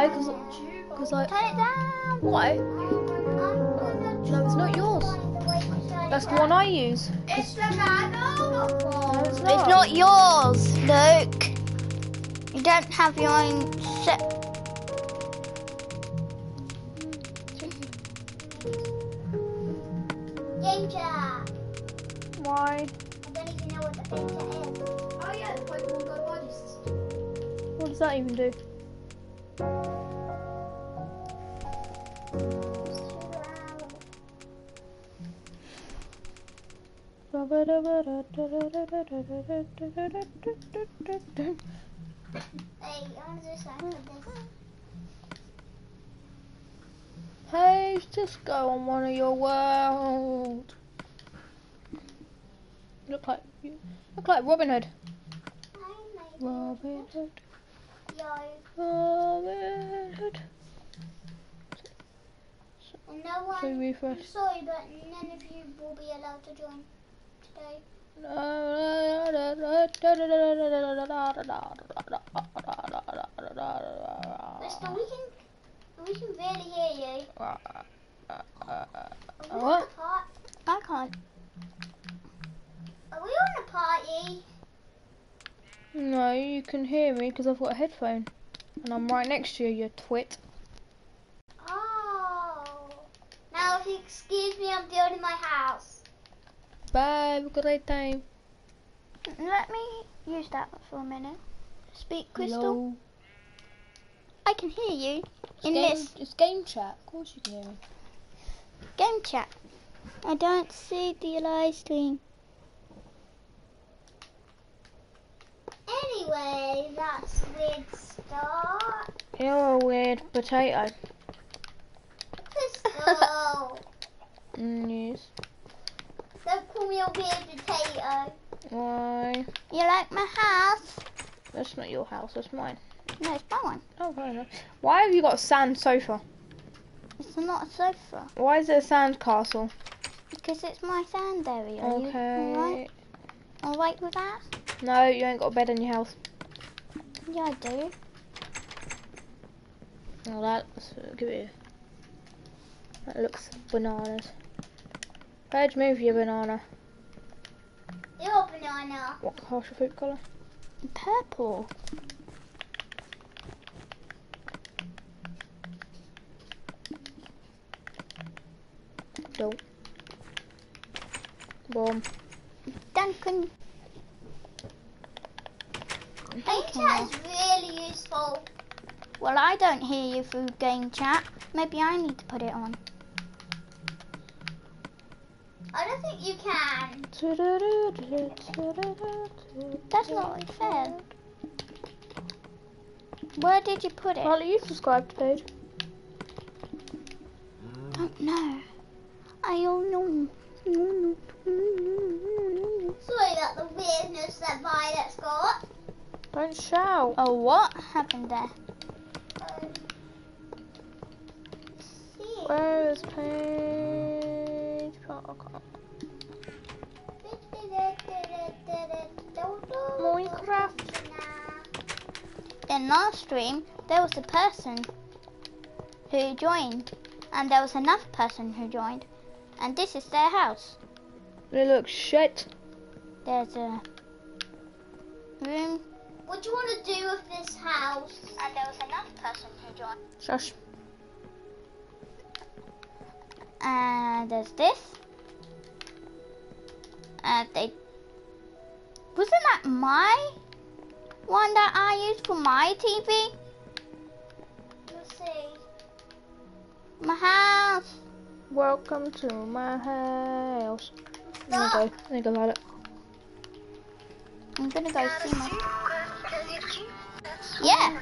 Why? Because I. Turn it down. Why? No, No, it's not yours. That's the one I use. It's the manual. No, it's It's not. not yours, Luke. You don't have your own set. Danger! Why? I don't even know what the danger is. Oh yeah, the Pokemon Go body. What does that even do? Hey, just go on one of your world. Look like you look like Robin Hood. Robin Hood. Robin Hood. And no one. So refresh. I'm sorry, but none of you will be allowed to join Mister, we can. We can barely hear you. Are we on What? I can't. Are we on a party? No, you can hear me because I've got a headphone. And I'm right next to you, you twit. Oh. Now, if you excuse me, I'm building my house. Bye, have a great time. Let me use that for a minute. Speak, Crystal. Hello. I can hear you in game, this It's game chat. Of course you can hear me. game chat. I don't see the live stream. Anyway, that's weird start. You're a weird potato. Crystal, Mm, yes. Don't call me a weird potato. Why? You like my house? That's not your house, that's mine. No, it's my one. Oh, fair enough. Why have you got a sand sofa? It's not a sofa Why is it a sand castle? because it's my sand area. Okay. alright? Alright with that? No, you ain't got a bed in your house. Yeah, I do. Oh, that's give it. Here. That looks bananas. Where'd you move your banana? Your banana. What partial fruit colour? Purple. Don't. Boom. Duncan. Game chat is really useful. Well, I don't hear you through game chat. Maybe I need to put it on. You can. That's not really fair. Where did you put it? Harley, you subscribed Paige. don't oh, know. I don't know. Sorry about the weirdness that Violet's got. Don't shout. Oh, what happened there? Um, Where is Paige? Oh, I can't. Minecraft. In last stream, there was a person who joined, and there was another person who joined, and this is their house. It looks shit. There's a room. What do you want to do with this house? And there was another person who joined. Shush. And there's this. And they. Wasn't that my one that I used for my TV? Let's see. My house. Welcome to my house. There you go. There you go, Violet. I'm gonna go see my. Yeah.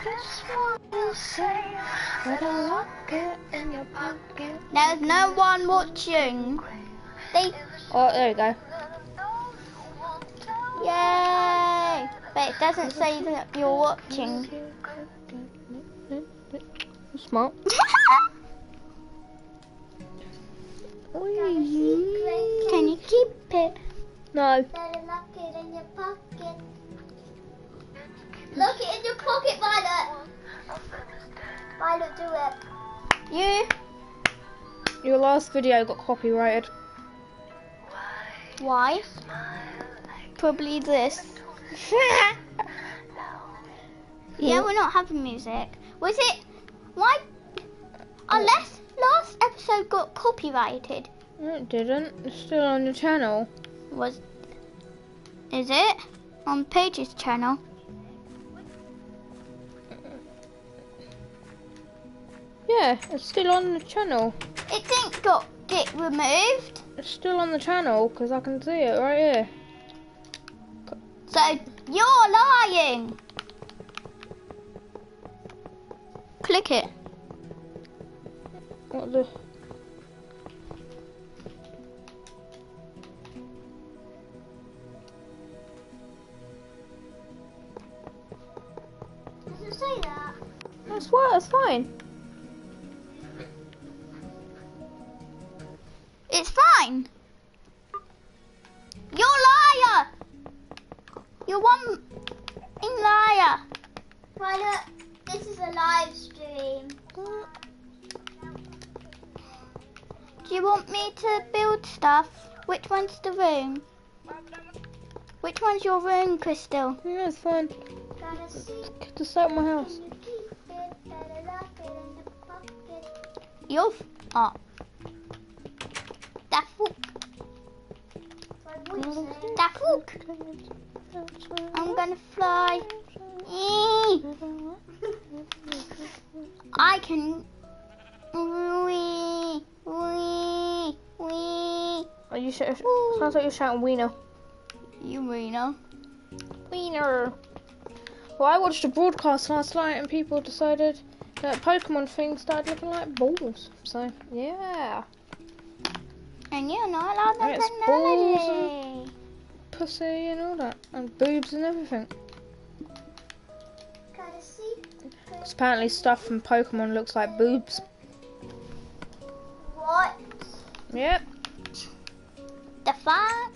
There's no one watching. They. Oh, there you go. Yay! But it doesn't say that you're watching. Smart. Can you keep it? No. Lock it in your pocket. Lock it in your pocket, Violet. Violet, Violet, do it. You? Your last video got copyrighted. Why? Probably this. yeah, we're not having music. Was it? Why? Unless last episode got copyrighted. No, it didn't. It's still on your channel. Was? Is it on Paige's channel? Yeah, it's still on the channel. It didn't got get removed. It's still on the channel because I can see it right here. So you're lying. Click it. What the? Does it say that? That's what. It's fine. It's fine. Violet, this is a live stream. Do you want me to build stuff? Which one's the room? Which one's your room, Crystal? Yeah, it's fine. Just out my house. You're f- ah. oh. Dafuk. Dafuk. I'm gonna fly. I can. Wee, wee, wee. Are you sh- sounds like you're shouting wiener. You Rena. Wiener. Well, I watched a broadcast last night and people decided that Pokemon things started looking like balls. So, yeah. And you're not allowed Yeah, it's personality. Pussy and all that. And boobs and everything. 'Cause apparently stuff from Pokemon looks like boobs. What Yep. the fuck?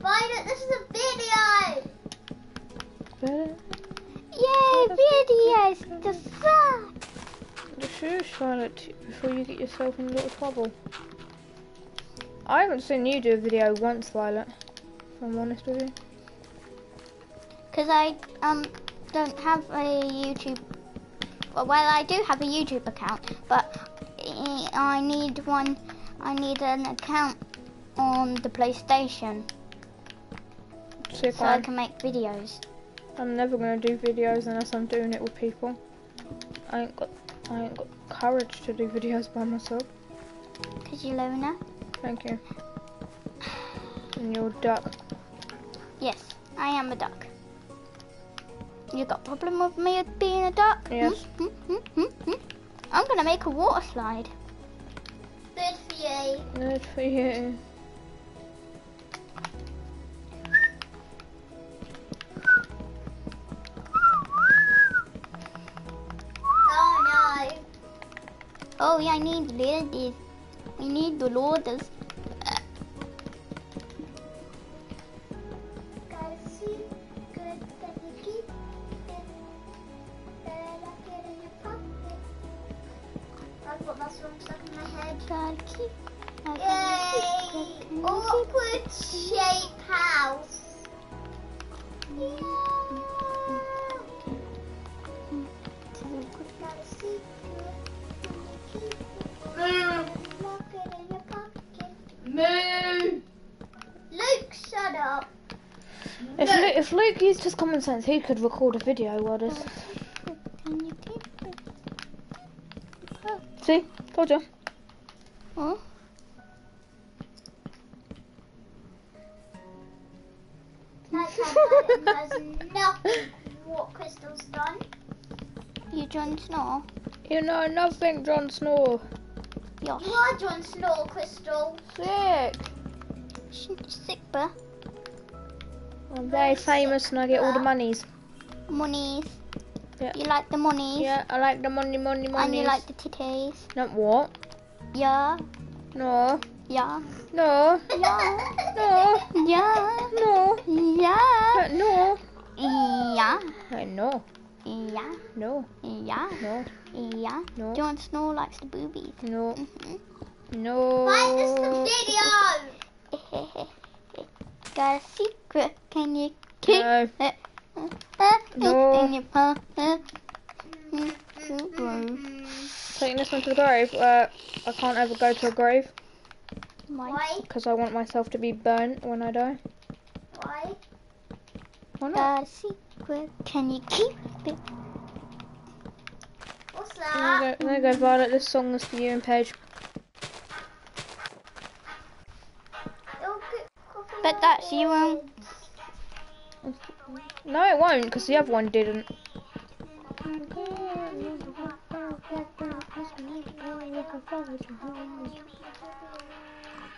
Violet, this is a video. Yay, videos. The fuck? The Charlotte before you get yourself in a little trouble. I haven't seen you do a video once, Violet. If I'm honest with you. Because I um don't have a YouTube. Well, well, I do have a YouTube account, but I need one. I need an account on the PlayStation so I can make videos. I'm never gonna do videos unless I'm doing it with people. I ain't got I ain't got courage to do videos by myself. Cause you Luna? Thank you. And you're a duck. Yes, I am a duck. You got problem with me being a duck? Yes. Hmm, hmm, hmm, hmm, hmm. I'm gonna make a water slide. Good for you. Good for you. Oh no. Oh yeah, I need ladies. I need the loaders. Gotta used his common sense, he could record a video while this. See? Told you. Oh, Like how Violet knows nothing what Crystal's done. you Jon Snow? You know nothing, Jon Snow. Yes. You are Jon Snow, Crystal. Sick. Sick, bruh. I'm very famous and I get all the monies. Monies. Yeah. You like the monies? Yeah, I like the money, money, money. And you like the titties? Not what? Yeah. No. Yeah. No. Yeah. No. Yeah. No. Yeah. Uh, No. Yeah. Uh, No. Yeah, No, yeah, no, yeah. no, Jon Snow likes the boobies. no, Mhm. no. Find this the video. Got a secret? Can you keep No. it? Uh, No. In your pocket. Taking this one to the grave. Uh, I can't ever go to a grave Why? Why? because I want myself to be burnt when I die. Why? Why not? Got a secret? Can you keep it? What's There that? you go, there you go, Violet. This song is for you and Paige. It'll get copyrighted. But that's you, um, No, it won't because the other one didn't.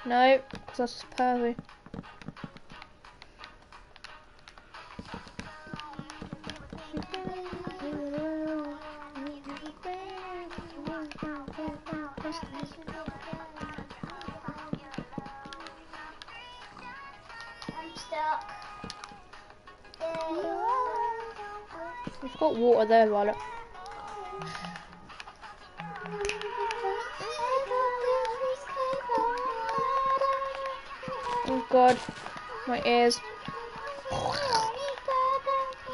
No, because that's pervy. I'm stuck. We've got water there, Violet. Oh God, my ears.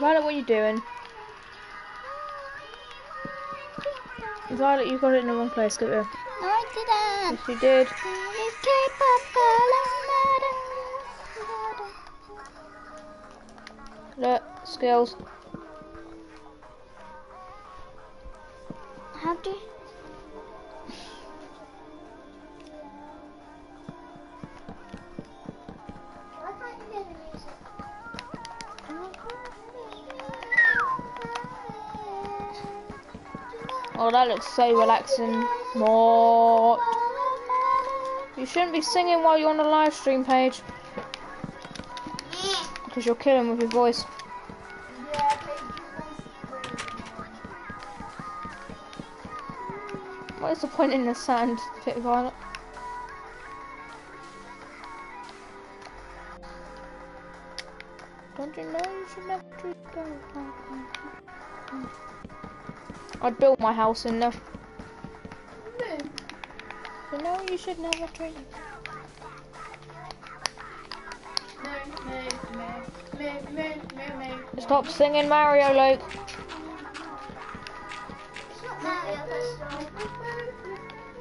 Violet, what are you doing? Violet, you got it in the wrong place. Get there. No, I didn't. Yes, you did. Look, skills. How do? You hear the music? Oh, that looks so relaxing. More. You shouldn't be singing while you're on the live stream Paige Because you're killing with your voice. Yeah, What is the point in the sand pit, Violet? Don't you know you should never treat girls like that? I built my house in there. You know you should never treat. Stop singing Mario, Luke. It's not Mario, that's.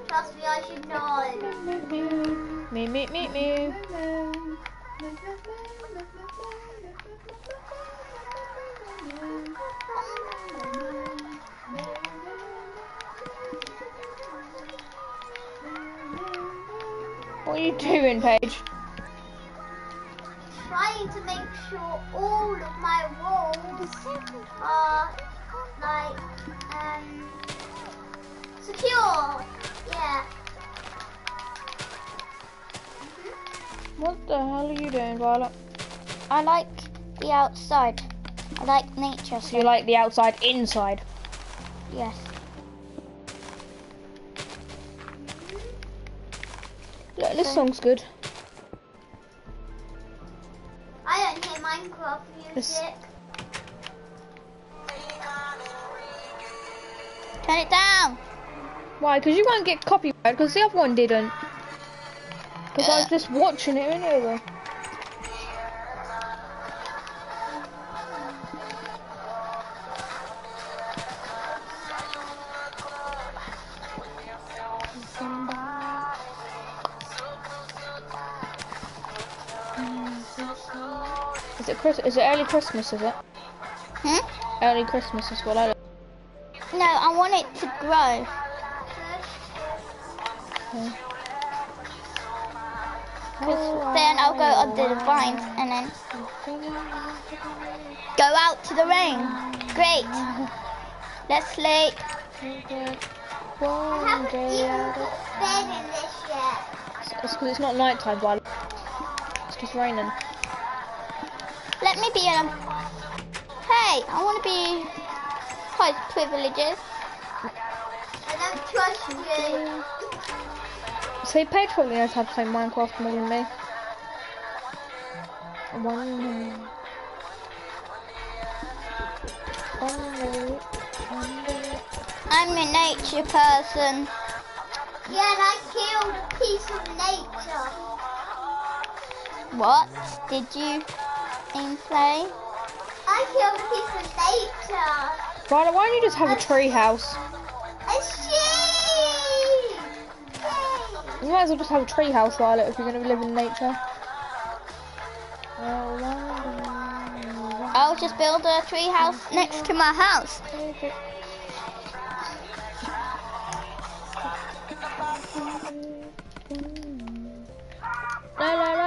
Trust me, I should know. Me, me, me, me. Hell are you doing, Violet? I like the outside. I like nature. So you like the outside inside? Yes. Look, this song's good. I don't hear Minecraft This- music. Turn it down. Why? Because you won't get copyright, because the other one didn't. Because I was uh. just watching it anyway. Is it Chris? Is it early Christmas? Is it Hmm? early Christmas? Is what I. No, I want it to grow. Because then I'll go under the vines and then go out to the rain. Great. Let's sleep. I haven't even put in this yet. It's because it's not night time, Violet. It's just raining. Let me be in a... Hey, I want to be quite privileges. I don't trust you. See, Paige probably knows how to play Minecraft more than me. One. I'm a nature person. Yeah, and I killed a piece of nature. What did you in play? I killed a piece of nature. Ryder, why don't you just have a tree house? A sheep! You might as well just have a tree house, Violet, if you're going to live in nature. I'll just build a tree house next to my house. La la la la la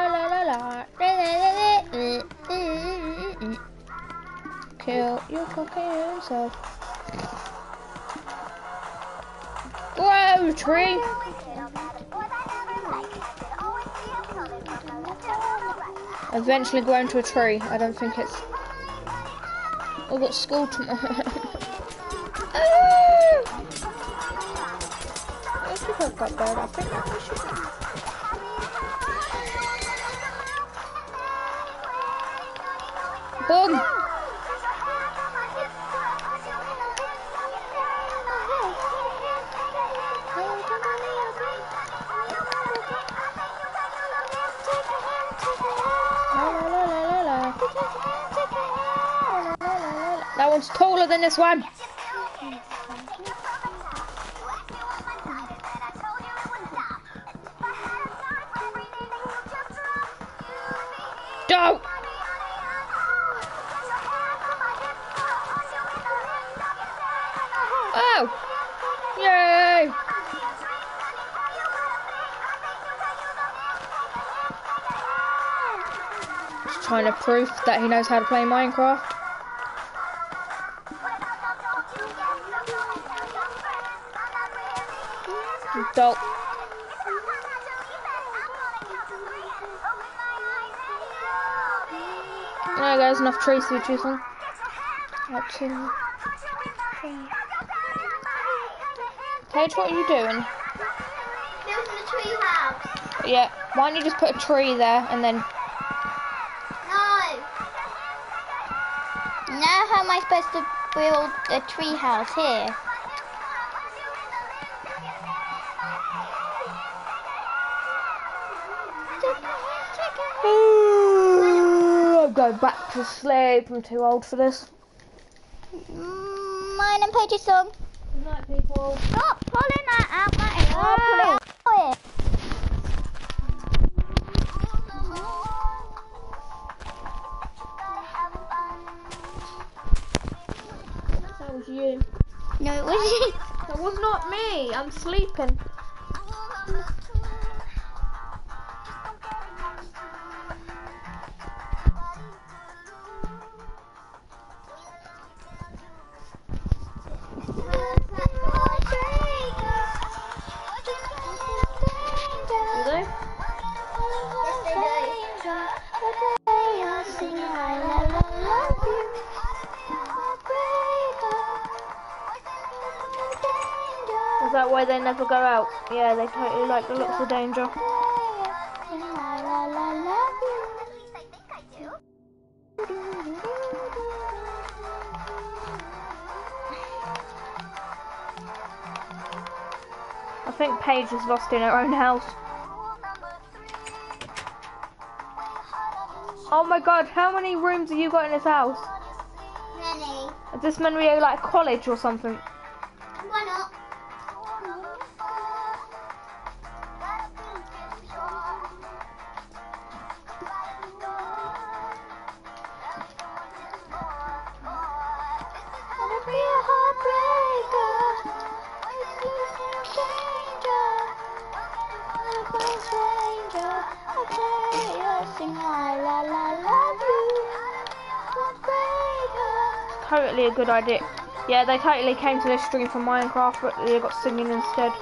Kill your fucking self. Whoa, tree! Eventually grow into a tree. I don't think it's. I've got school tomorrow. Ah! I should have got. I think I should. One. Don't. Oh! Yay! Just trying to prove that he knows how to play Minecraft. No, there's enough trees to be choosing. To. Paige, what are you doing? Building a tree house. Yeah, why don't you just put a tree there and then. No. Now how am I supposed to build a tree house here? To sleep. I'm too old for this. Mm, Mine and Paige's song. Good night, people. Stop pulling that out my ear. It out. That was you. No, it wasn't. That was not me. I'm sleeping. They never go out? Yeah, they totally like the looks of danger. I think Paige is lost in her own house. Oh my god, how many rooms have you got in this house? Many. Is this be like college or something? A good idea. Yeah, they totally came to this stream from Minecraft, but they got singing instead.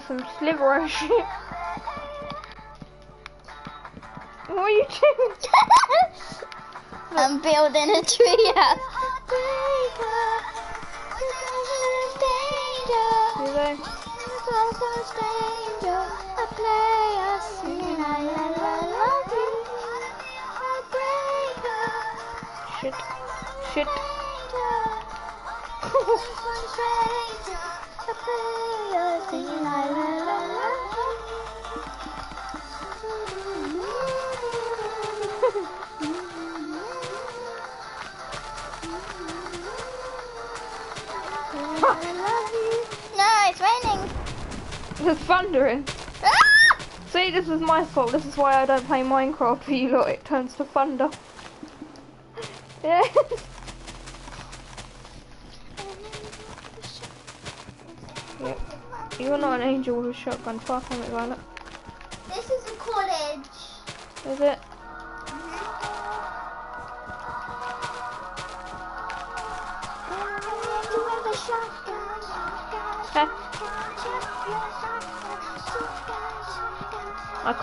Some sliver shit. What are you doing? I'm building a tree house. Do they? Ah! See, this is my fault. This is why I don't play Minecraft for you lot. It turns to thunder. Yep. You're not an angel with a shotgun. Far from it, Violet. This is a college. Is it?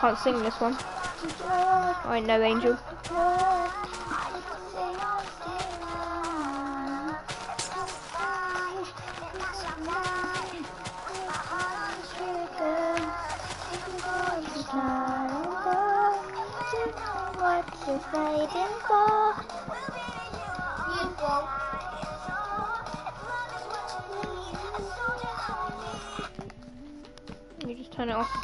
Can't sing this one. I ain't no angel. You just turn it off.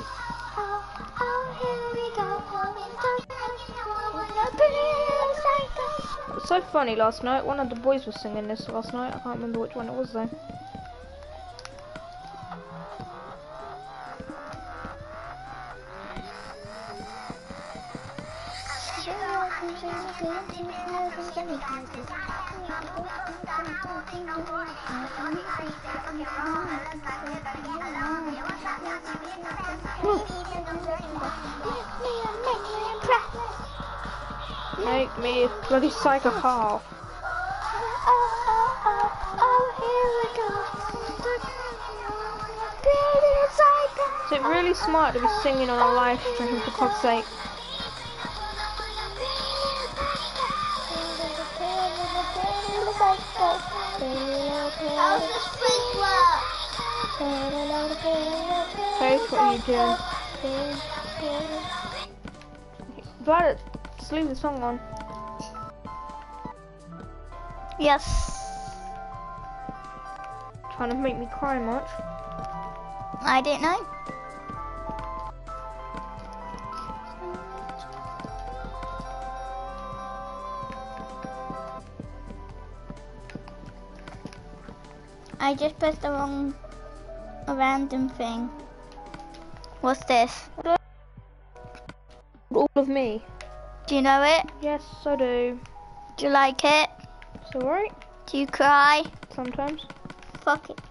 Was so funny last night. One of the boys was singing this last night. I can't remember which one it was though. Me bloody psychopath. Is it really smart to be singing on a live stream for God's sake? Face what you do. Violet, just leave the song on. Yes. Trying to make me cry much. I didn't know. I just pressed the wrong a random thing. What's this? All of me. Do you know it? Yes, I do. Do you like it? It's alright. Do you cry? Sometimes. Fuck it.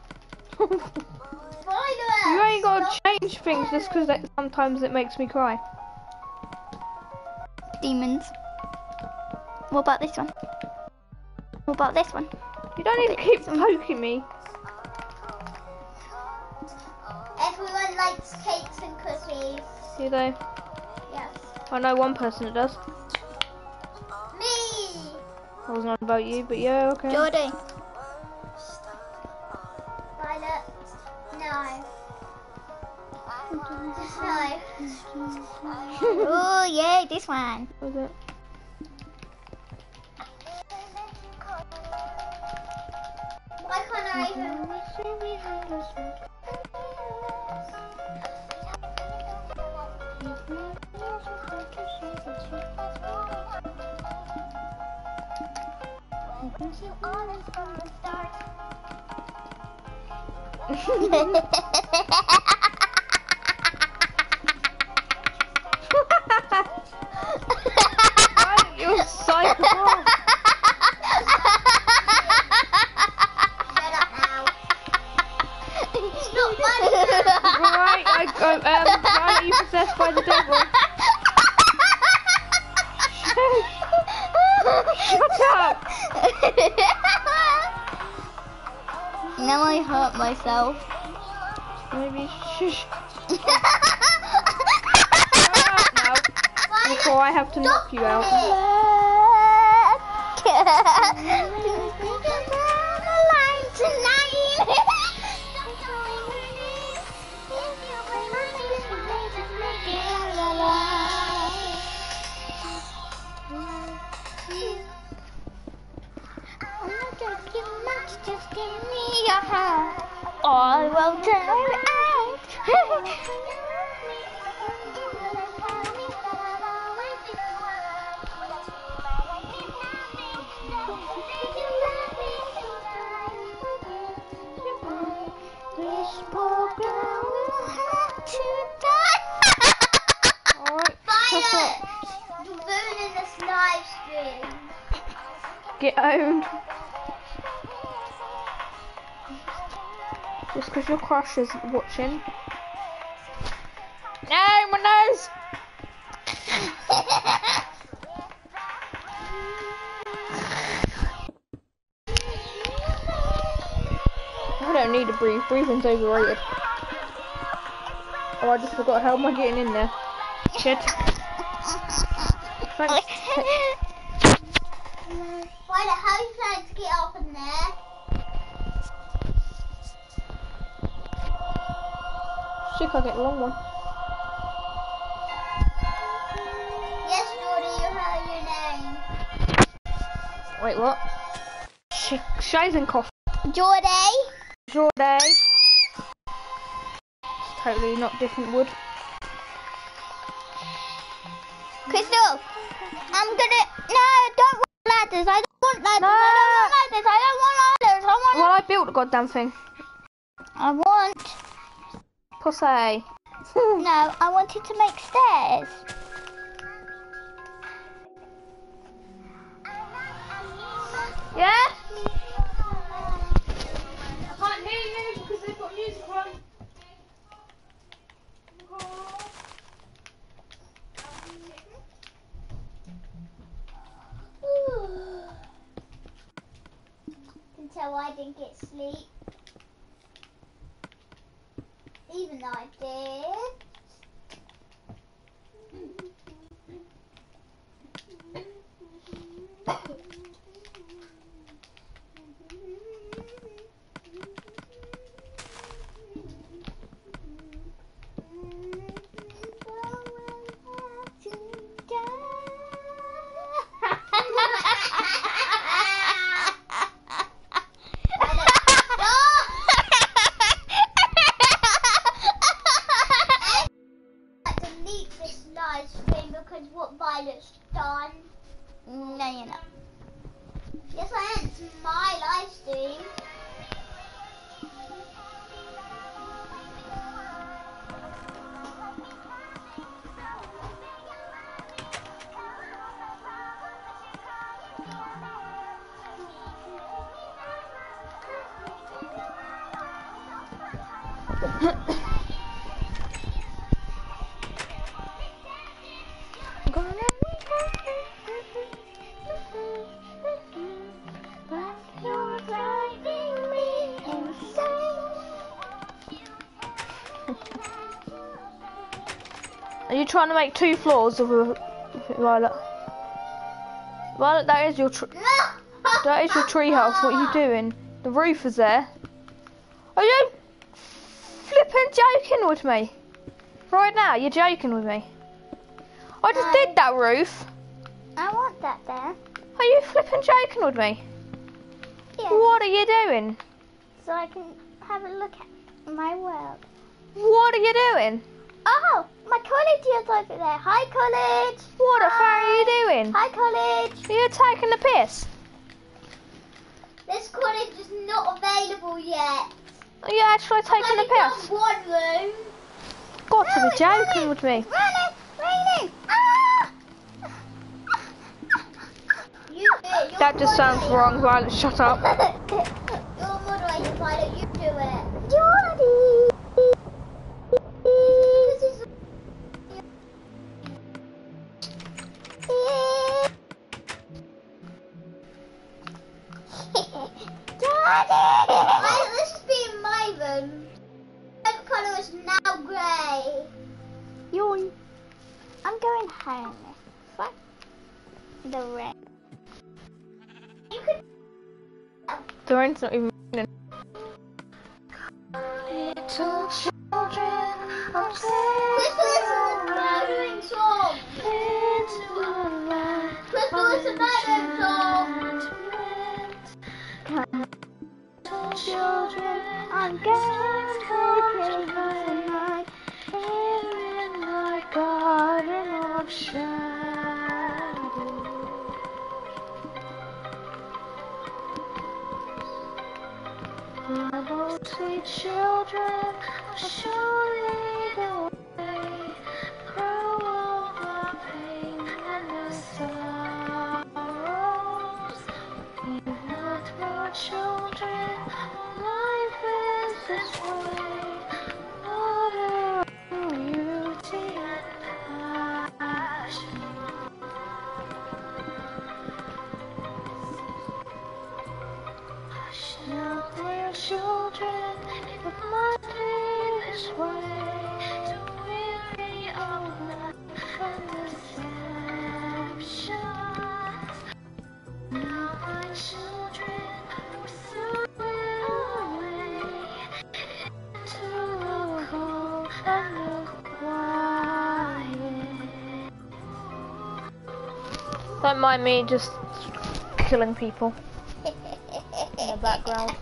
you ain't gotta change things just because sometimes it makes me cry. Demons. What about this one? What about this one? You don't even keep poking me. Everyone likes cakes and cookies. Do they? Yes. I know one person that does. Me! That was not about you, but yeah, okay. Jordan. Violet. No. No. oh yay, this one. What was it? Why can't I even? Yeah. hurt. Maybe shush. Ah, now. Before I have to knock you out. Watching. No, my nose! I don't need to breathe. Breathing's overrated. Oh, I just forgot. How am I getting in there? Shit. Wait, what? Sh- shaving cough. Jordy. Day. Totally not different wood. Crystal, I'm gonna. No, don't want ladders. I don't want ladders. I don't want ladders. I don't want ladders. I want. Well, I built the goddamn thing. I want. Pussy. No, I wanted to make stairs. Yeah? I can't hear you because they've got music on. I didn't get sleep. Even though I did. Are you trying to make two floors of a Violet? Violet, that is your tr- that is your treehouse. What are you doing? The roof is there. Joking with me? Right now, you're joking with me. I just No. did that roof. I want that there. Are you flipping joking with me? Yeah. What are you doing? So I can have a look at my world. What are you doing? Oh, my college is over there. Hi, college. What the fuck are you doing? Hi, college. Are you taking the piss? This college is not available yet. Are you actually taking got piss? one room. Got to be joking with me. Raining, raining. Ah! You do it. You're That just sounds wrong, Violet. Shut up. it's not even Don't mind me just killing people in the background.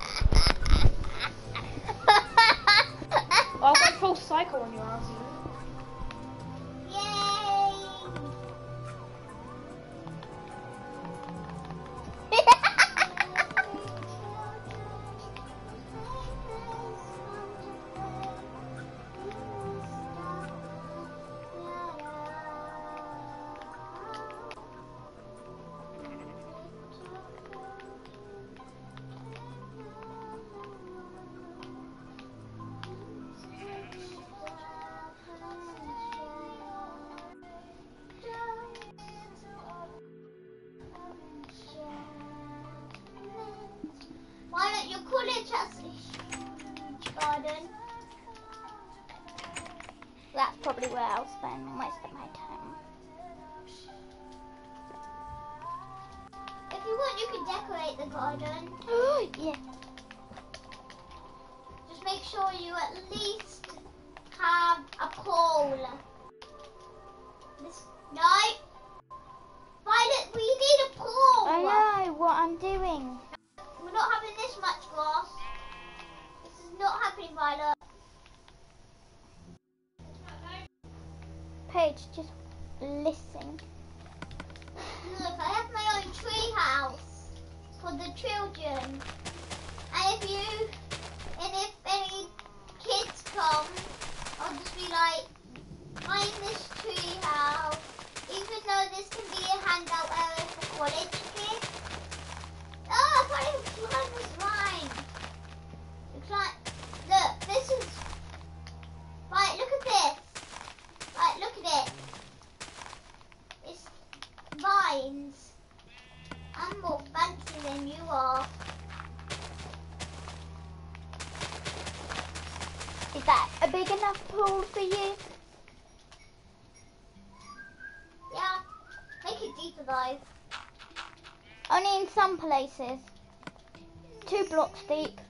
hangout area for college. Oh, I thought it was two blocks deep,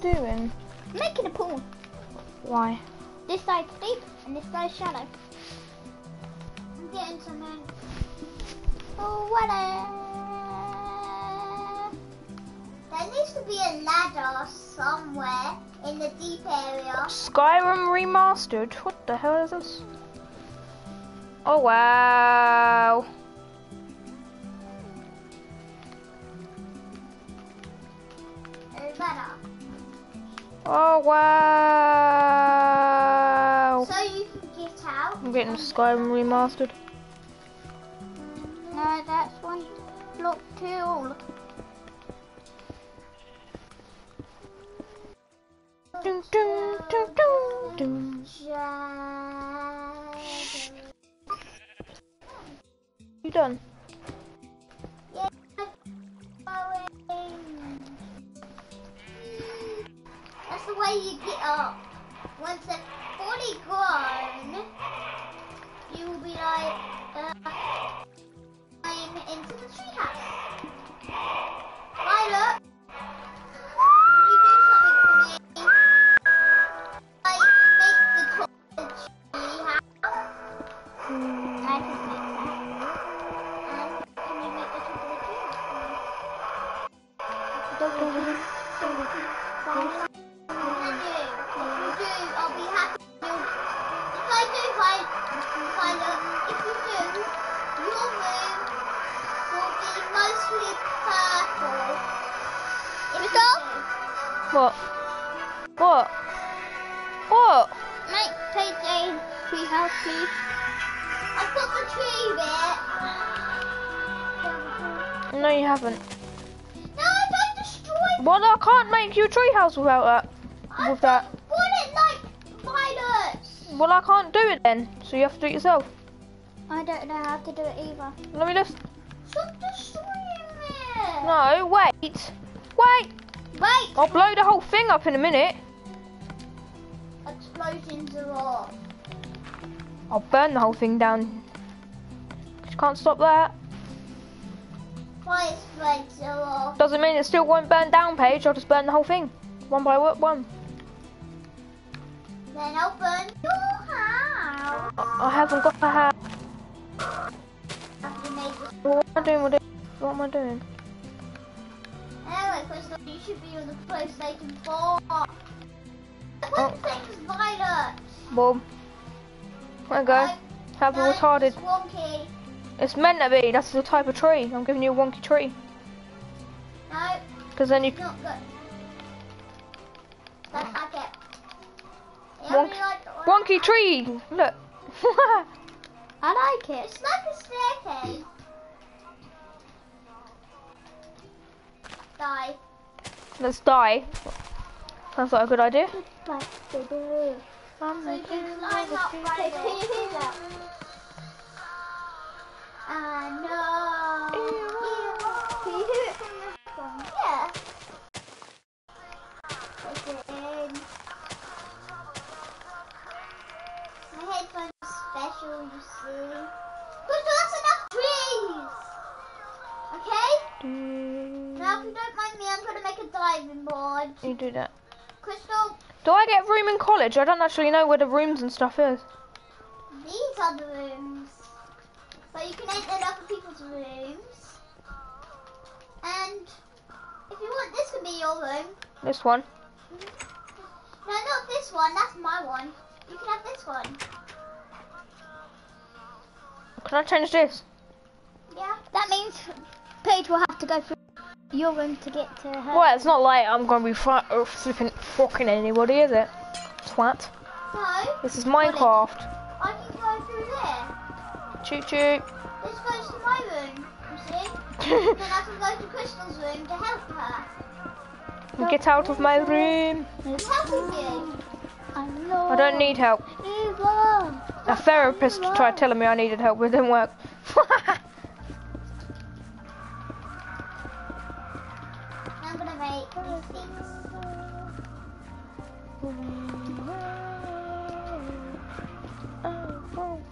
doing? Making a pool. Why? This side's deep and this side's shallow. I'm getting something. Oh, what There needs to be a ladder somewhere in the deep area. Skyrim remastered. What the hell is this? Oh wow. Oh wow. So you can get out. I'm getting Skyrim remastered. No, that's one block too. Dun, dun, dun, dun, dun. You done? Don't know how to do it either. Let me just. Stop destroying it. No, wait. Wait. Wait. I'll blow the whole thing up in a minute. Explosions are off. I'll burn the whole thing down. Just can't stop that. Spreads are off. Doesn't mean it still won't burn down, Paige. I'll just burn the whole thing. One by one. Then I'll burn your house. I haven't got the hat. What am I doing with it? What am I doing? You should be on the PlayStation 4. What Oh. thing's violet? Boom. There you go. Have a No, retarded. It's wonky. It's meant to be. That's the type of tree. I'm giving you a wonky tree. No, Because then you not good. Don't like it. Yeah, Wonk- like. Wonky tree! Look. I like it. It's like a staircase. Die. Let's die. Sounds like a good idea. Like. So you can climb up right Can you uh, hear that? I know. Can you hear it from your phone? Yeah. Put it in. My headphones special, you see. But that's enough trees! Okay? Mm. Now, if you don't mind me, I'm gonna make a diving board. You do that. Crystal, Do I get room in college? I don't actually know where the rooms and stuff is. these are the rooms. So you can enter other people's rooms. And if you want, this can be your room. This one. No, not this one. That's my one. You can have this one. Can I change this? Yeah. That means Paige will have to go through your room to get to her. Well, it's not like I'm going to be fr- uh, flipping, fucking anybody, is it? Twat. No, This is Minecraft. I can go through there. Choo choo. This goes to my room. You see? then I can go to Crystal's room to help her. Get out of my room. I'm helping you. I don't need help. Evil. A therapist tried telling me I needed help, but it didn't work.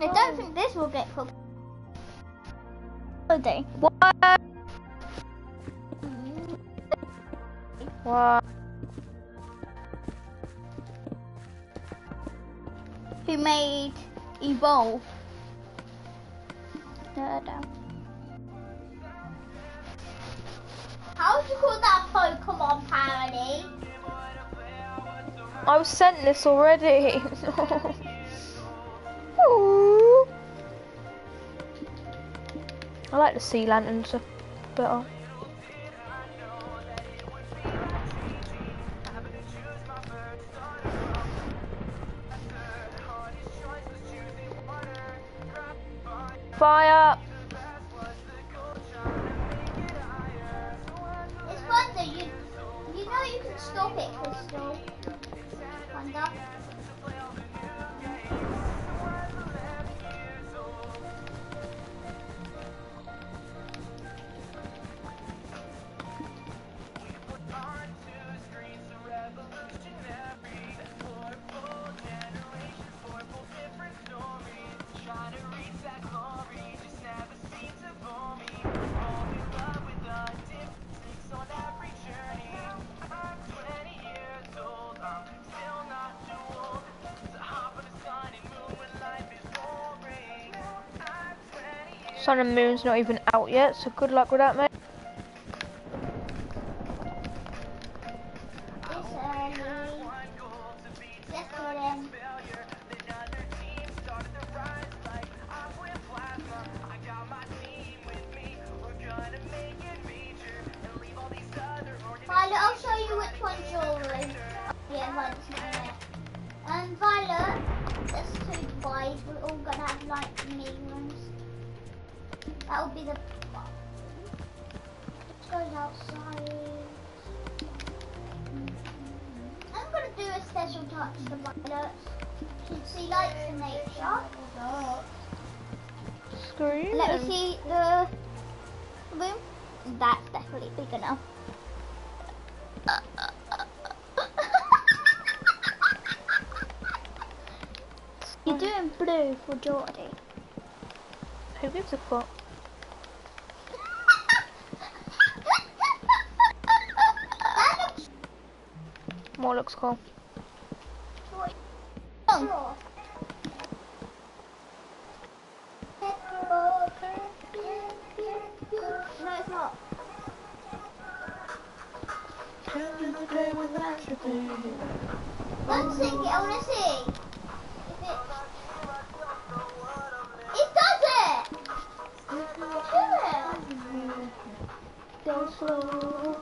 I don't think this will get cooked. Will? What? What? Who made Evolve? Da, da. How would you call that I was sent this already. I like the sea lanterns a better. Sun and Moon's not even out yet, so good luck with that, mate. For Geordie. Who gives a fuck? More looks cool? Oh, No, it's not. Don't sing it, I wanna see. Slow.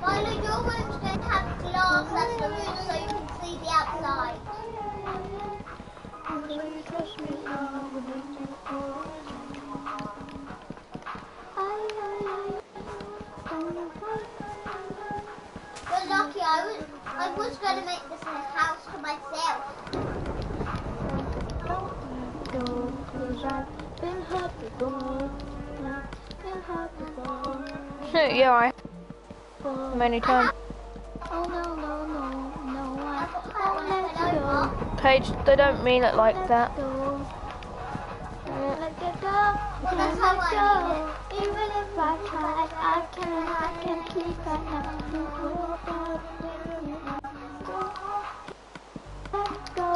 Milo, your room's going to have glass that's the roof so you can see the outside. You're lucky, I was, I was going to make this a house for myself. Yeah, I many times. Oh no no no no I I've got quite won't one let left you go. over. Paige, they don't mean it like that. Go. Mm, Let it go. Well, that's Can't how let I go. Even if I try, I can't, I can't keep right now. Let go.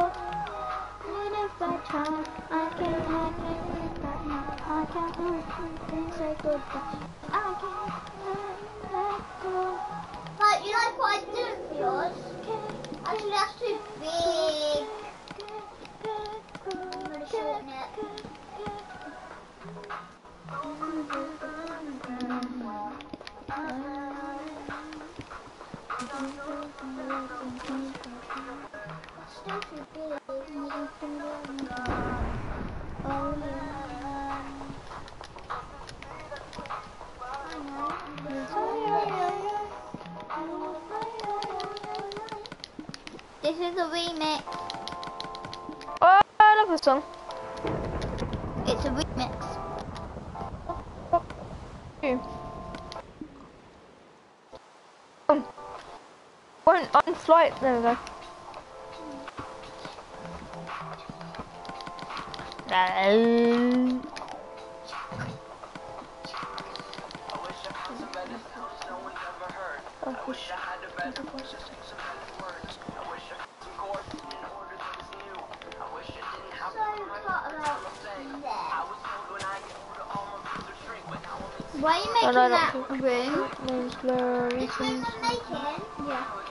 Even if I try, I can't, I can't keep right now. I can't mm, say goodbye. There we go. No. I wish- I had a better voice to sing some better words. I wish I had some chords and orders that is new. I wish I didn't have So cut about there. Why are you making no, that room? Name's blurry. This I'm making? Yeah.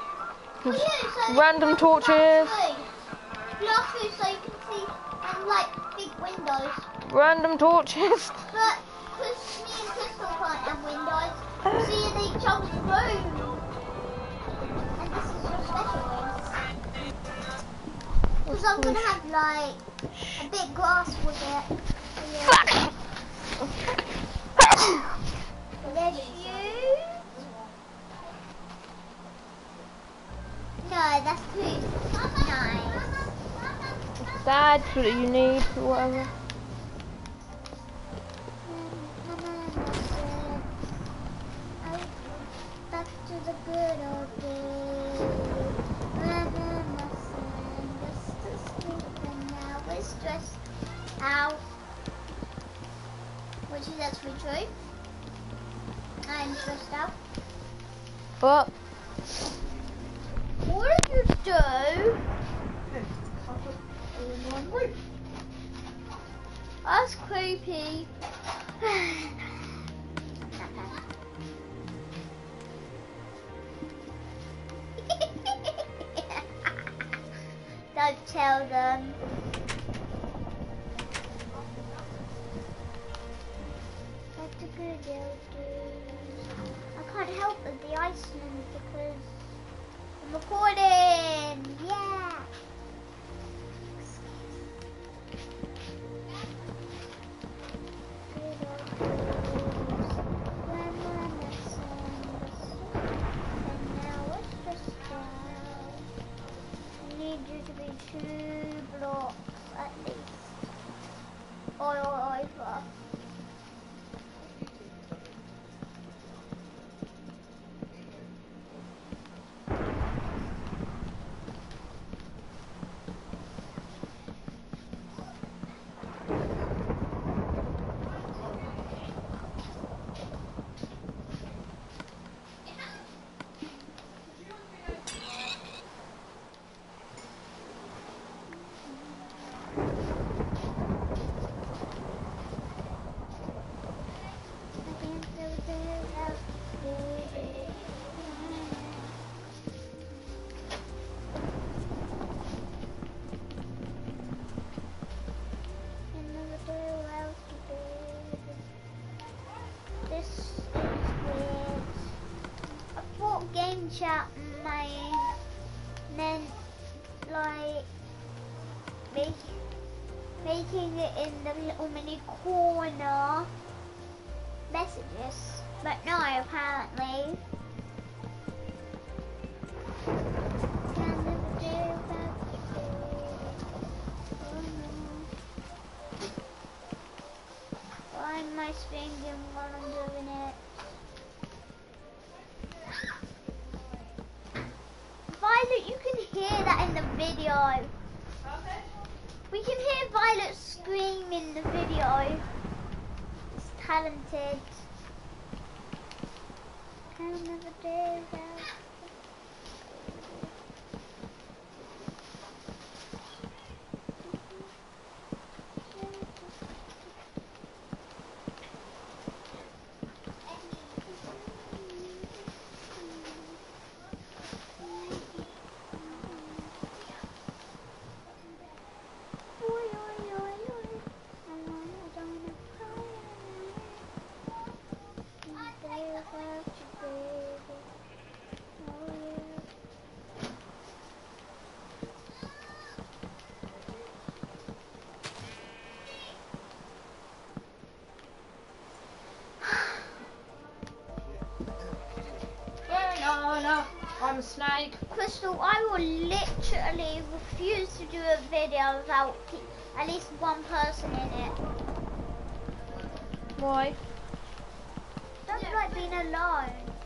For you, so Random torches. So you can see um, like big windows. Random torches. But me and Crystal can't have windows, each other's room. And this is your special room. Because I'm gonna have like a big glass with it. Fuck. Sad food you need whatever. In the little mini corner talented. Can never do that. No, no, I'm a snake. Crystal, I will literally refuse to do a video without at least one person in it. Why? Don't like being alone.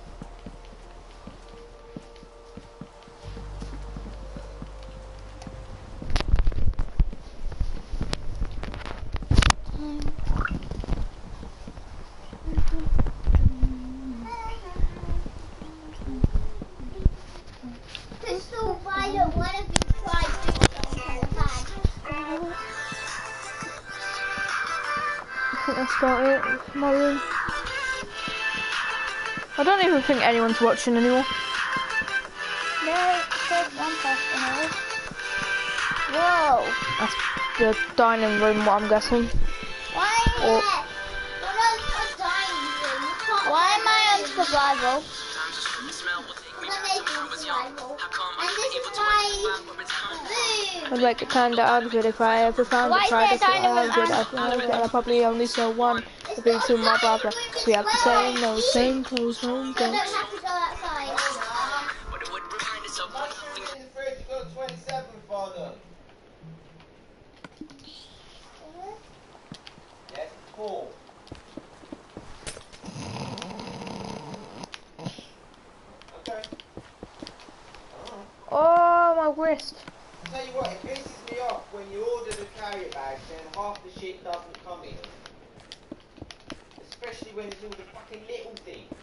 My room. I don't even think anyone's watching anymore. No, there's one person here. Whoa. That's the dining room, what I'm guessing. Why? Or- Yeah. You're not a dining room. You can't Why am I on survival? We're making survival. And this is my room. I'd make it kinda awkward if I ever found Why a is to dining room I and- did. I probably only saw one. The big two, my brother. We have the same, those same clothes, home I don't games. have to go outside. Fridge got 27 for them. Yes, four. Okay. Oh, my wrist. Tell you what, it pisses me off when you order the carrier bags and half the shit doesn't come in. Especially when it's all the fucking little things.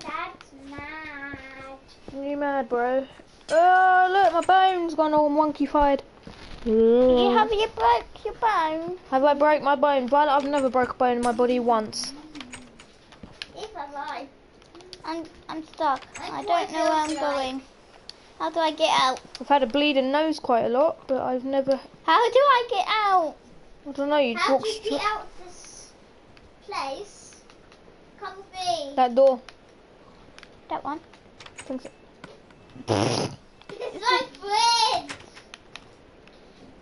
That's mad. What are you mad, bro? Oh, look, my bone's gone all monkey-fied. You have you broke your bone? Have I broke my bone? Violet, I've never broke a bone in my body once. If alive. I'm I'm stuck. I don't know where I'm going. How do I get out? I've had a bleeding nose quite a lot, but I've never. How do I get out? I don't know. You How do you straight get out this place? Come with me. that door. That one. I think so. It's my friend.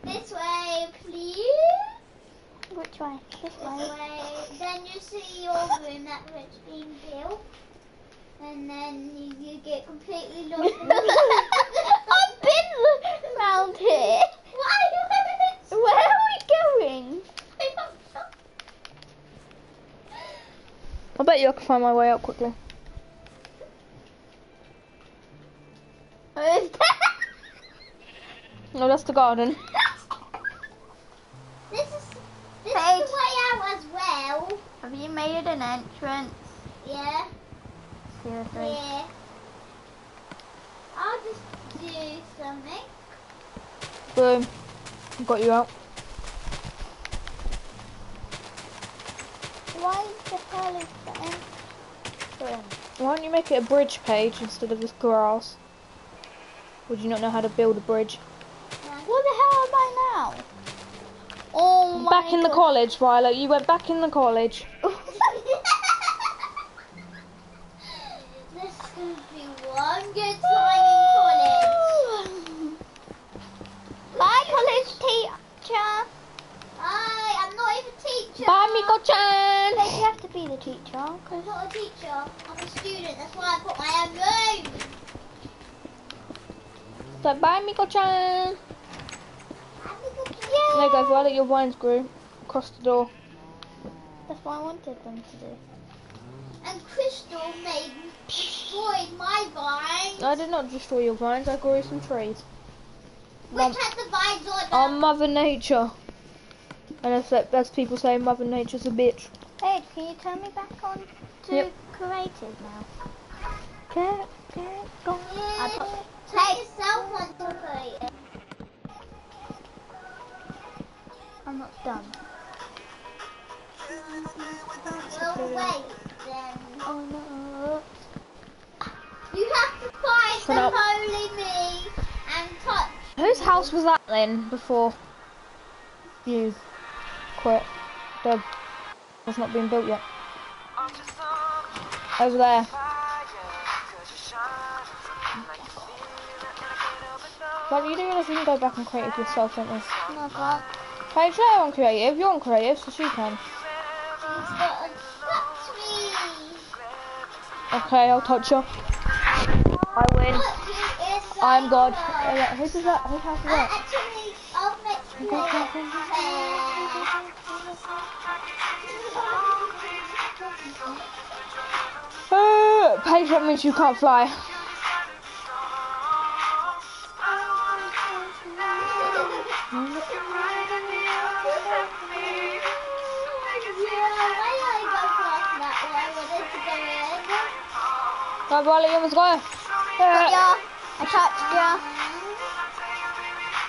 This way, please. Which way? This This way. way. Then you see your room that was being built. And then you, you get completely lost. I've been round here. Why? Where are we going? I bet you I can find my way out quickly. No, that's the garden. This is this Paige. is the way out as well. Have you made an entrance? Yeah. Seriously. Yeah. I'll just do something. Boom. Got you out. Why the hell the entrance? Why don't you make it a bridge Paige instead of this grass? Would you not know how to build a bridge? What the hell am I now? Oh my Back in the college, Violet. You went back in the college. this is going to be one good time in college. Bye, college teacher. I am not even a teacher. Bye, Miko-chan. Don't you have to be the teacher? I'm not a teacher. I'm a student. That's why I got my own room. So, bye, Miko-chan. I'm a good Yeah. There you go, Violet. Your vines grew across the door. That's what I wanted them to do. And Crystal made destroyed my vines. I did not destroy your vines. I grew some trees. Which Mum. had the vines on them. On Mother Nature. And as, as people say, Mother Nature's a bitch. Hey, can you turn me back on to Yep. creative now? Get, get, go. Done. Well, wait then. Oh no. You have to find Shut the up. holy me and touch. Whose house was that then before you quit? The was not being built yet. Over there. Well, you do realise you can go back and create it yourself, don't you? No, I. Paige, on creative. You're on creative, so she can. She's got to touch me. Okay, I'll touch you. I win. Who I'm God. Oh, yeah, Whose is that? Whose house is Uh, that? actually, I'll make Uh, Paige, that means you can't fly. Right, Riley, almost got it. Got Uh. I touched ya.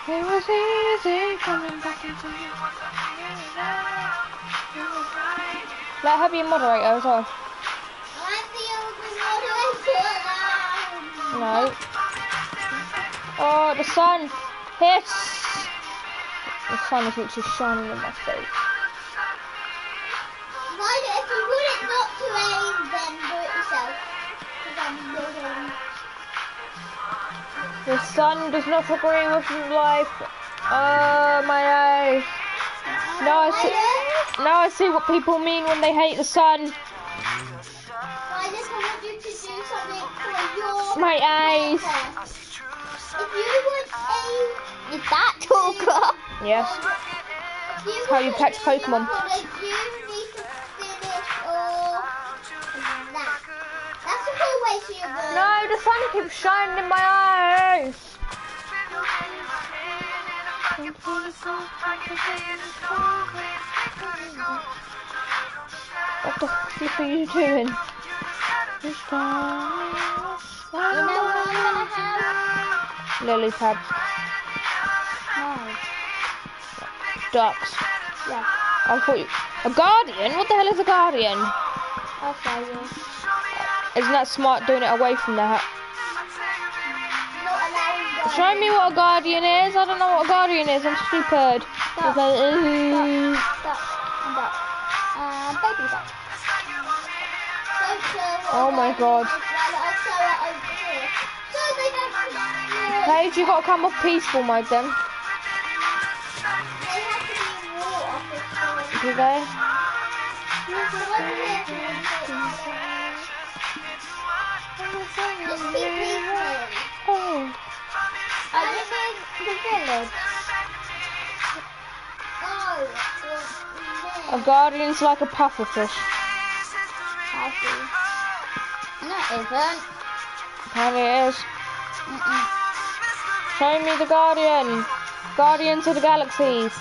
It was easy coming back into you. Let her be a moderator as well. I'm the only moderator now. No. Oh, the sun hits. The sun is literally shining in my face. The sun does not agree with life. Oh, my eyes. Now I see, now I see what people mean when they hate the sun. Mind it, I want you to do something for your My eyes. If you want Is that talker? Yes. a... If how you catch a Pokemon. That's a cool way to your bird. No, the sun keeps shining in my eyes. What the flip are you doing? You know what I'm gonna have? No. ducks. Yeah. I thought you. A guardian? What the hell is a guardian? I'll you. Isn't that smart doing it away from the house? Not allowing Show me what a guardian is. I don't know what a guardian is. I'm stupid. It's like, uh, Duck duck. Uh, baby duck. Oh my God. Paige, you gotta come off peaceful mode then. Do they? Oh. This is the village. A guardian's like a pufferfish. I see. No, it isn't. Apparently it is. Mm-mm. Show me the guardian. Guardians of the galaxies.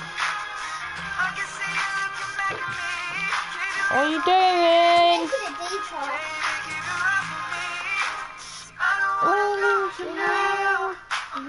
What are you doing?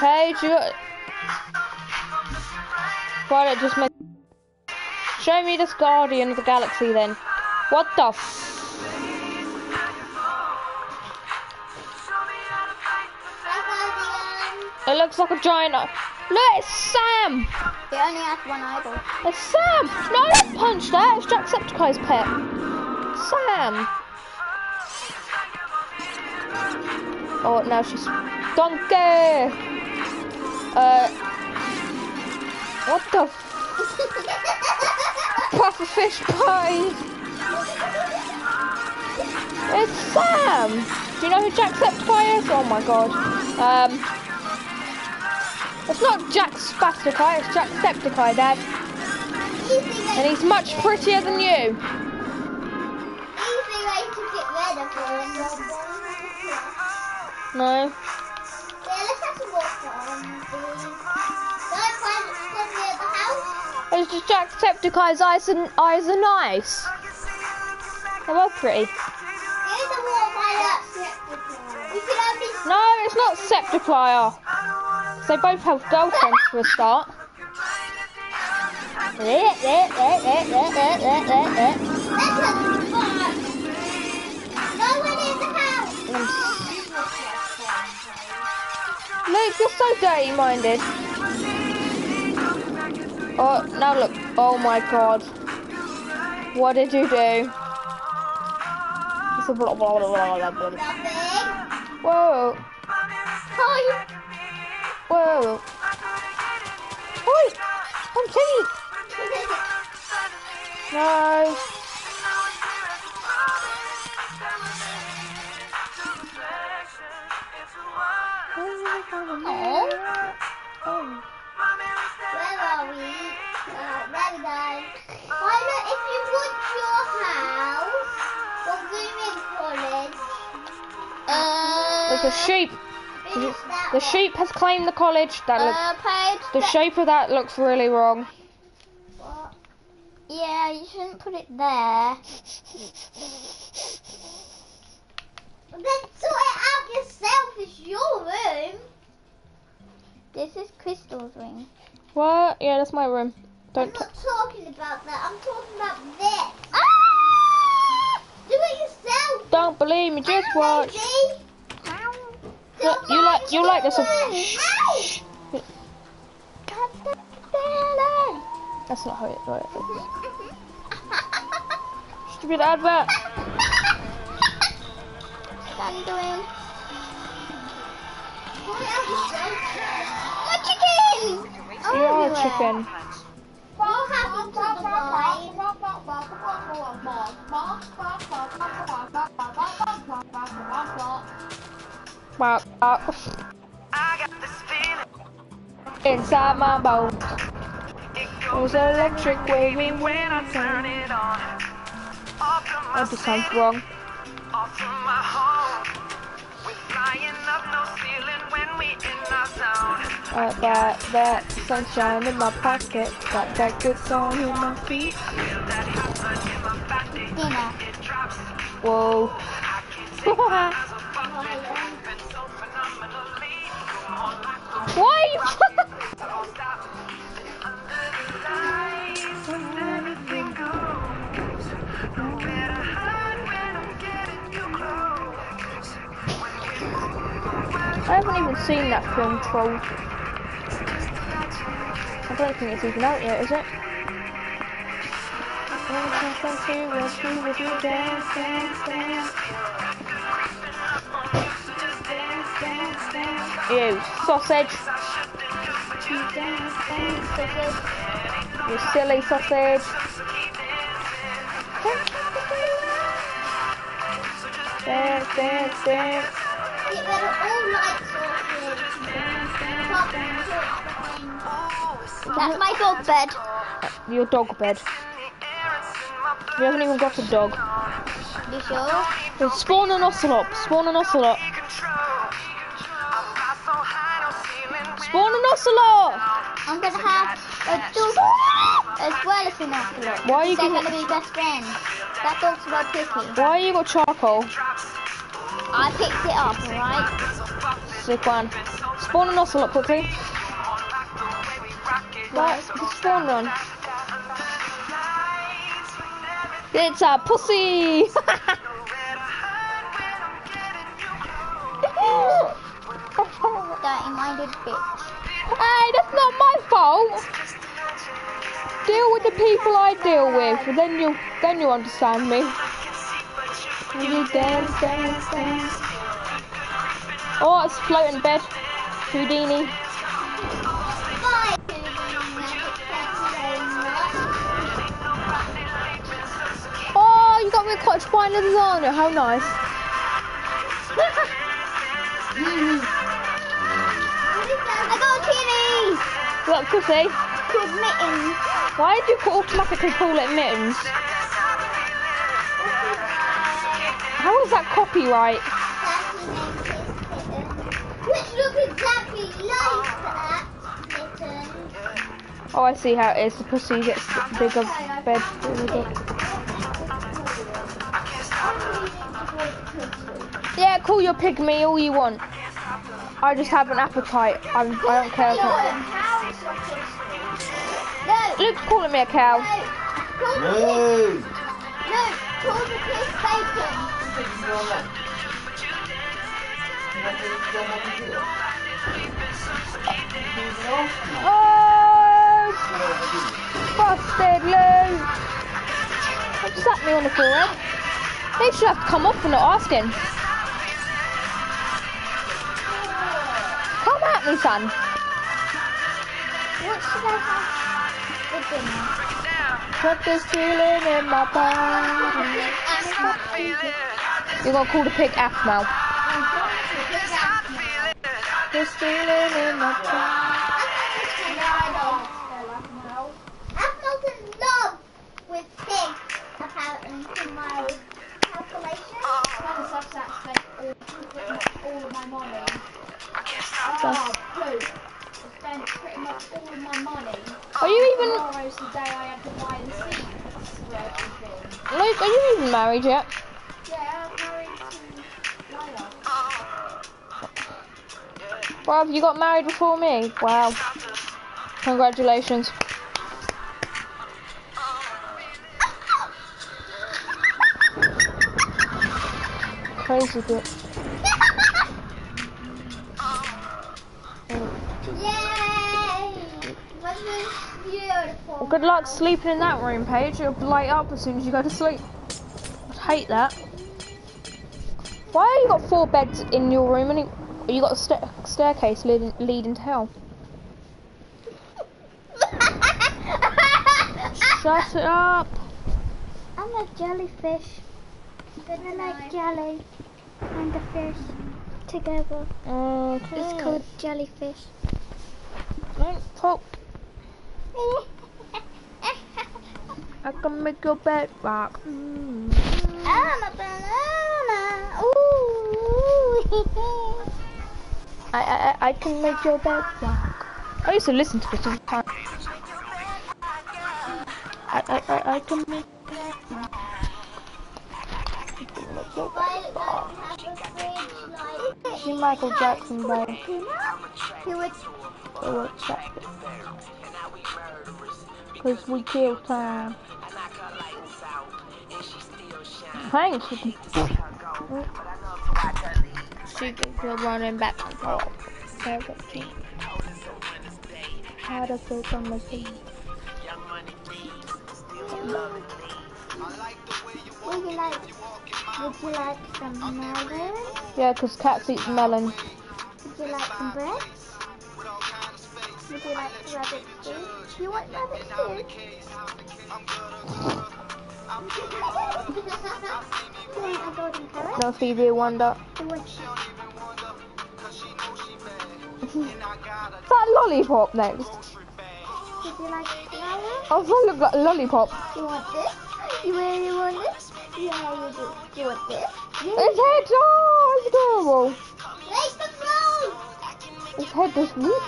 Paige, you got... Right, just make... Show me this guardian of the galaxy then. What the f... It looks like a giant... Look, it's Sam! He only has one eyeball. It's Sam! No, don't punch that. It's Jacksepticeye's pet. Sam! Oh, now she's... Donkey! Uh... What the f... Puffer fish pie! It's Sam! Do you know who Jacksepticeye is? Oh my god. Um... It's not Jack Spasticeye, it's Jacksepticeye, Dad. And he's much prettier than you. No. It's just Jacksepticeye's eyes and eyes are nice. They're well pretty. No, it's not Septiplier. They both have girlfriends for a start. Luke, you're so dirty minded. Oh, now look. Oh my god. What did you do? It's a blah, blah, blah. Whoa. Hi. Whoa. Oi! I'm Tiggy! No. Oh. Oh. Where are we? Oh, there we go. Why not if you want your house, what do you mean for? Uh, There's a sheep. The, the sheep has claimed the college. That uh, looks. The shape of that looks really wrong. What? Yeah, you shouldn't put it there. then sort it out yourself. It's your room. This is Crystal's ring. What? Yeah, that's my room. Don't. I'm Don't. not talking about that. I'm talking about this. Ah! Do it yourself. Don't believe me. Just watch. Lady. Look, you like you like this one. Ow! That's not how it. works. Stupid advert. Stand doing. Sort it out yourself. My chicken! You are a chicken. What happened to the wine? Bark, bark. Inside my bones. There's an electric waving when I turn it on. That just sounds wrong. Off from my home. We're flying up, no ceiling when we in our zone. Uh, that, that sunshine in my pocket. Got that good song in my feet. Feel that hot I haven't even seen that film Trolls. I don't think it's even out yet, is it? You sausage. You silly sausage. Dance, dance, dance. Get rid of all lights off here. That's my dog bed. Your dog bed. You haven't even got a dog. You sure? Then spawn an ocelot. Spawn an ocelot. Spawn an ocelot. I'm gonna have a dog as well as an ocelot. Why are you They're gonna be best friends. That dog's well picky. Why are you got charcoal? I picked it up, alright? Sick one. Spawn an ocelot quickly. Right, spawn one. It's a pussy. Dirty minded bitch. Hey, that's not my fault. Deal with the people I deal with, then you then you understand me. You dance, dance, dance. Oh, it's floating bed. Houdini. Oh, you got me a cottage pie and lasagna. How nice. I got a kitty! Look, pussy. Called Mittens. Why did you automatically call it mittens? How is that copyright? Which look exactly like that, kitten. Oh, I see how it is. The pussy gets bigger bed. Yeah, call your pygmy all you want. I just have an appetite. I'm, I don't care. If No, Luke's calling me a cow. no, call the pig, Move! no, call the pig Oh, Luke. What slapped me on the forehead? They should have to come off for not asking. Come at me, son. What should I have for dinner? Got this feeling in my body. You're gonna call the pick F now. This feeling in my love with pigs, apparently, from my calculation. Are you even... Tomorrow's the day I had to buy the seeds for everything. Luke, are you even married yet? Bruv, you got married before me. Wow. Congratulations. Crazy bit. Beautiful? Good luck sleeping in that room, Paige. You'll light up as soon as you go to sleep. I'd hate that. Why have you got four beds in your room you got a sta staircase leading, leading to hell? Shut it up. I'm a jellyfish. Good I like jelly and the fish together. Okay. It's called jellyfish. Don't talk. I can make your bed rock. Mm. I'm a banana. Ooh. I, I, I can make your bed rock. I used to listen to this all the time. I, I, I, I can make Violet doesn't have a fridge like See Michael Jackson, babe. He would what's that? Cause we kill time. Thanks. She can feel running back forth. Seventeen. How to feel on the sea. Would you like? Would you like some melon? Yeah, cause cats eat melon. Would you like some bread? Would you like rabbit stew? You want rabbit stew? You want a golden carrot? No Phoebe Wonder. You want that lollipop next. Would you like flour? Oh, that look like a lollipop. You want this? You really want this? Yeah, you do. You want this? Yeah. Its head, oh, it's adorable. Raise the floor! Its head just whoop.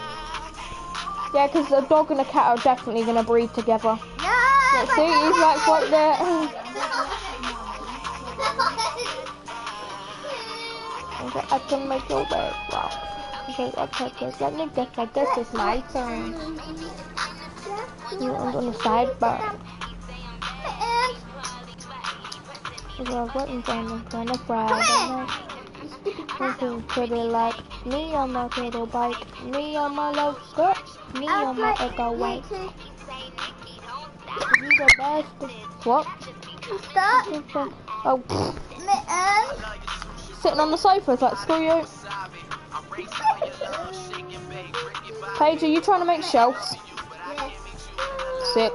Yeah, because a dog and a cat are definitely gonna breed together. No! See, he's like right there. I can make your bed rock. Okay, okay, okay. Let me get like this is my turn. You on the sidebar. I'm waiting for him kind of Friday Looking pretty like me on my pedal bike, me on my low skirt, me on my echo white. You the best. What? Stop. Oh, sitting on the sofa. It's like screw you. Paige, are you trying to make shelves? Sick.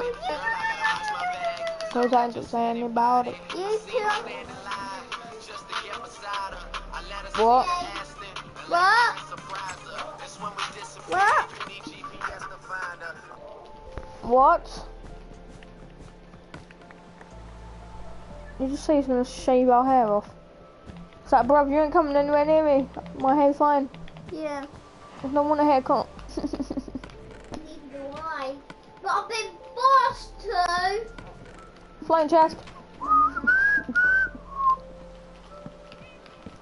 Cause I didn't about it. You two. What? What? What? What? You just say he's gonna shave our hair off. It's like, bruv, you ain't coming anywhere near me. My hair's fine. Yeah. I don't want a haircut. Neither do I. But I've been forced to. Flying chest.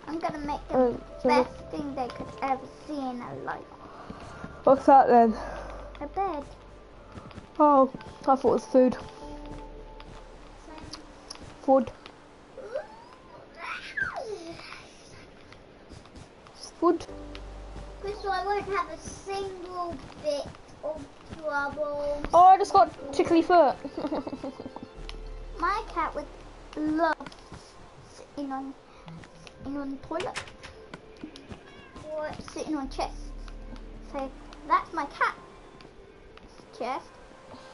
I'm gonna make the Oh, so best thing they could ever see in their life. what's that then? A bed. Oh, I thought it was food. Food. Food. Crystal, I won't have a single bit of trouble. Oh, I just got tickly foot. My cat would love sitting on sitting on the toilet. Or sitting on chest. So that's my cat chest.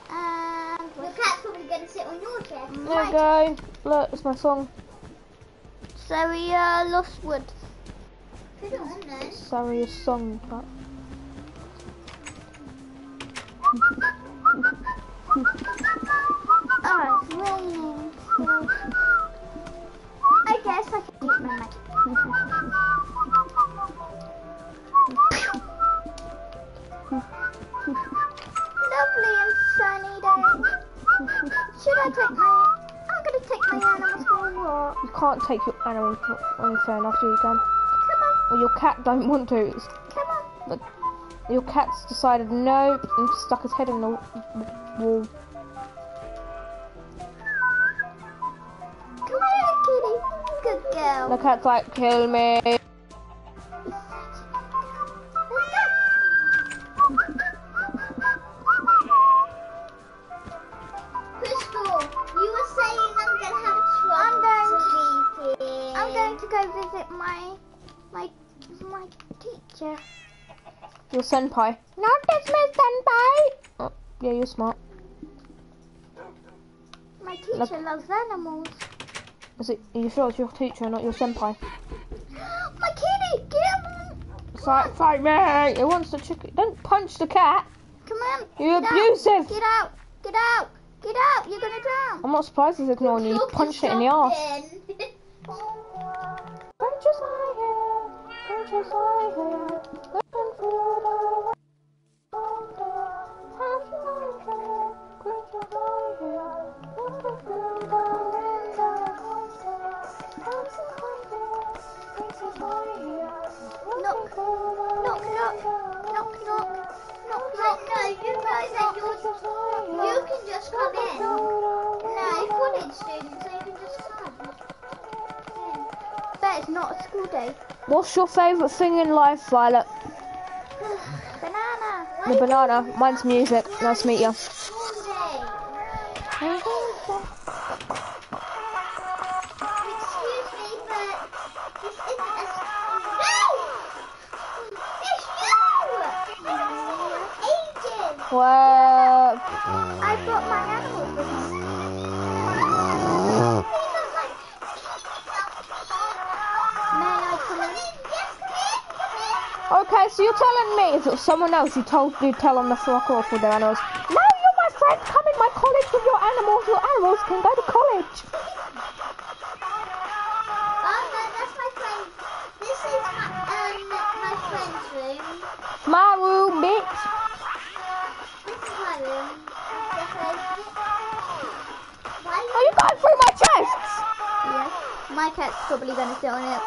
And Your cat's probably going to sit on your chest. there you go. Look, it's my song. Uh, Lostwood. Put it on then. Sorry, a song. But... Oh, it's raining. So I guess I can use my mic. Lovely and sunny day. Should I take my? I'm gonna take my animals for a walk. You can't take your animal on fair enough, do you, Dan? Come on, Well, your cat don't want to. It's- come on. Your cat's decided nope and stuck his head in the wall. Come here, kitty. Good girl. The cat's like, kill me. Crystal, you were saying I'm gonna have a I'm. I'm going to go visit my my my teacher. Your senpai. Not this, Miss Senpai. Oh, yeah, you're smart. My teacher Look. loves animals. Is it? Are you sure it's your teacher, not your senpai? My kitty, get him. Like, fight me. It wants the chicken. Don't punch the cat. Come on. You're get out. abusive. Get out. Get out. Get out. You're gonna drown. I'm not surprised he's ignoring you. Punched it in the arse. Not a school day. What's your favourite thing in life, Violet? Banana. The banana. Mine's music. Nice to meet you. Telling someone else you told you tell them to fuck off with their animals. No, you're my friend. Come in my college with your animals. Your animals can go to college. Oh no, that's my friend. This is my, um, my friend's room. My room, bitch. This is my room. Decorated it. Why Are you going through my chests? Yeah. My cat's probably gonna sit on it.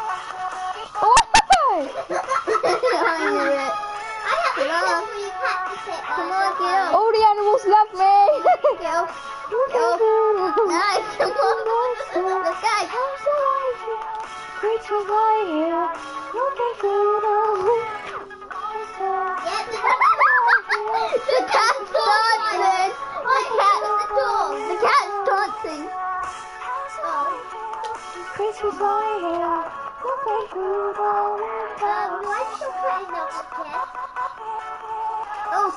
Window. why did you put in that kid? Oh,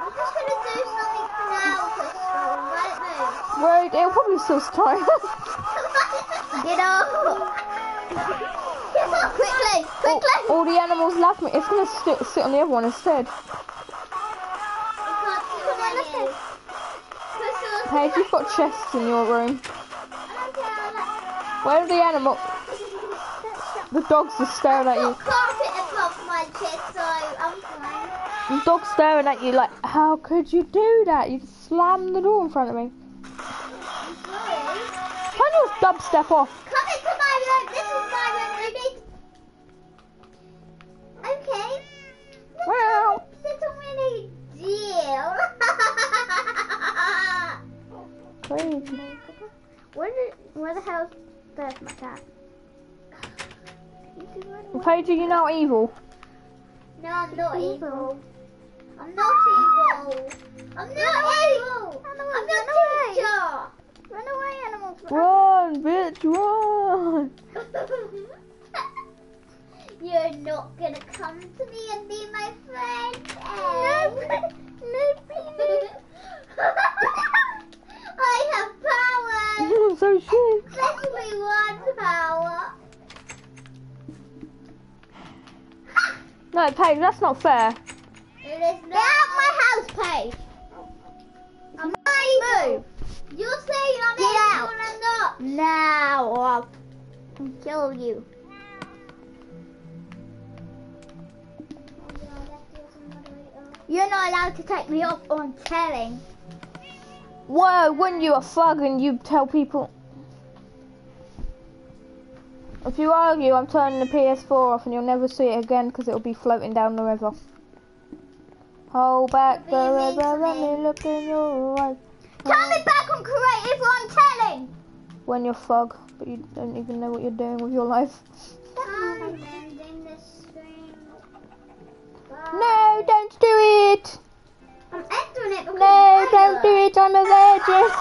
I'm just gonna do something for now, Crystal. Right move. Wait, it'll probably still time. Get off. Quickly. Quickly. All the animals love me. It's gonna sit, sit on the other one instead. You can't see what Come on, let's it go. is. Crystal, Hey, you've got chests in your room. I don't care, like- Where are the animals? The dogs are staring at you. Carpet above my chest, so I'm fine. The dog's staring at you like, how could you do that? You slammed the door in front of me. Turn your dubstep off. Paige, are you now evil? no, I'm not Evil. evil. I'm not evil. I'm not evil. I'm not run away. teacher. Run away, animals. Run, bitch, run. You're not gonna come to me and be my friend. No, eh? no, please. I have power. You're so shit. Especially one power. No, Paige, that's not fair. It is not. Get out my house, Paige. I'm not evil. You're saying I'm Get evil out. and I'm not. Now, or I'll kill you. You're not allowed to take me off on telling. Whoa, when you are thug and you tell people. If you argue, I'm turning the PS4 off and you'll never see it again because it'll be floating down the river. Hold back the What do you mean river, let me? me look in your eyes. Turn it back on creative I'm telling. When you're thug, but you don't even know what you're doing with your life. I'm ending this stream. No, don't do it! I'm entering it because No, don't do it, I'm a virgin!